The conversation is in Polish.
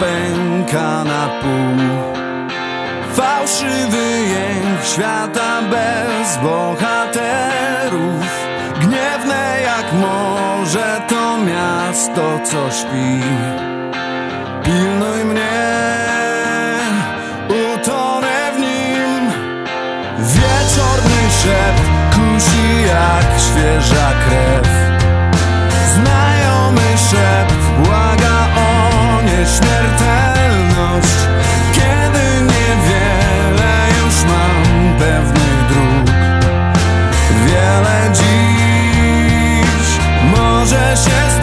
pęka na pół. Fałszywy jęk świata bez bohaterów. Gniewne jak morze to miasto, co śpi. Pilnuj mnie, utonę w nim. Wieczorny szept kusi jak świeża może się